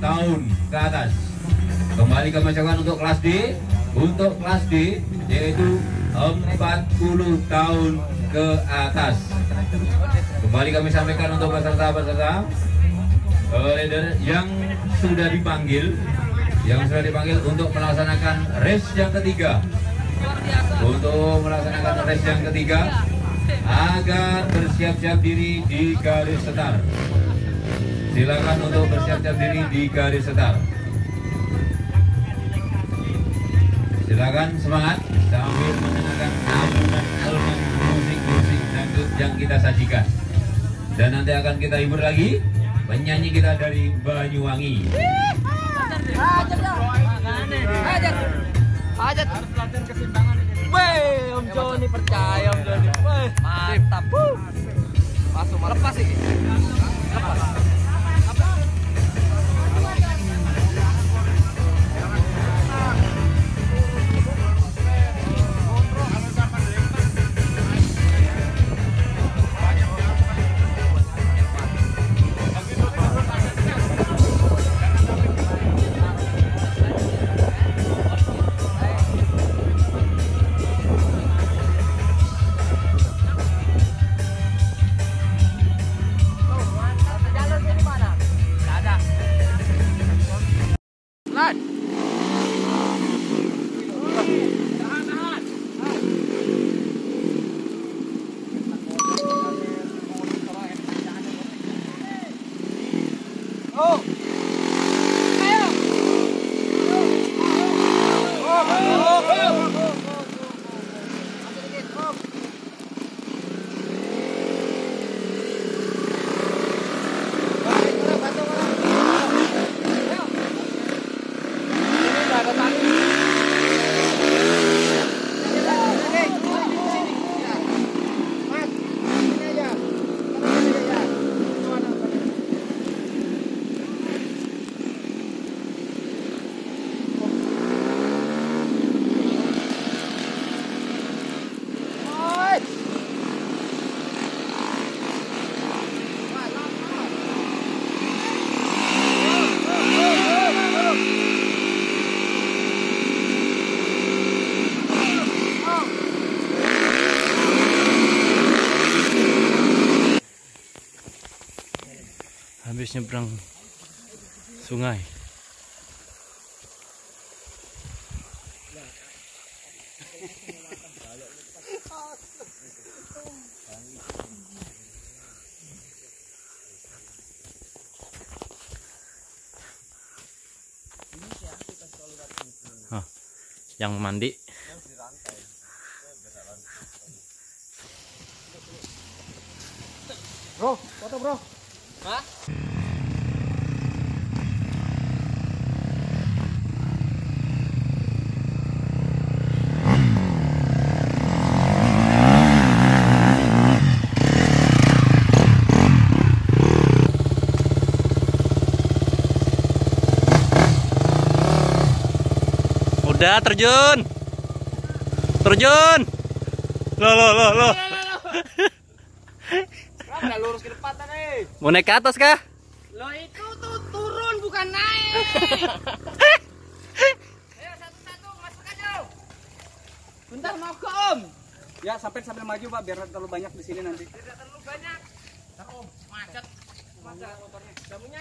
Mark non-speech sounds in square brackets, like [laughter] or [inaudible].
tahun ke atas. Kembali kami ucapkan untuk kelas D, untuk kelas D yaitu 40 tahun ke atas. Kembali kami sampaikan untuk peserta-peserta uh, leader yang sudah dipanggil, yang sudah dipanggil untuk melaksanakan race yang ketiga. Untuk melaksanakan race yang ketiga, agar bersiap-siap diri di garis start. Silakan untuk bersiap-siap diri di garis start. Silakan semangat sambil mendengarkan alunan alunan musik-musik dangdut yang kita sajikan. Dan nanti akan kita hibur lagi penyanyi kita dari Banyuwangi. Hajat. Harus ini. Om Joni percaya Om Joni. Mantap. Masuk, masuk. Lepas sih. Habis nyebrang sungai yang mandi Bro, foto bro. Hah? Udah terjun terjun lo lo lo lo Udah lurus ke depan tadi. mau naik ke atas kah Lo itu tuh turun bukan naik. [laughs] Ayo satu-satu masuk aja. lo. Bentar mau ke Om. Ya, sampai sambil maju, Pak, biar terlalu banyak di sini nanti. Tidak terlalu banyak. Om, macet. Macet motornya. Jamunya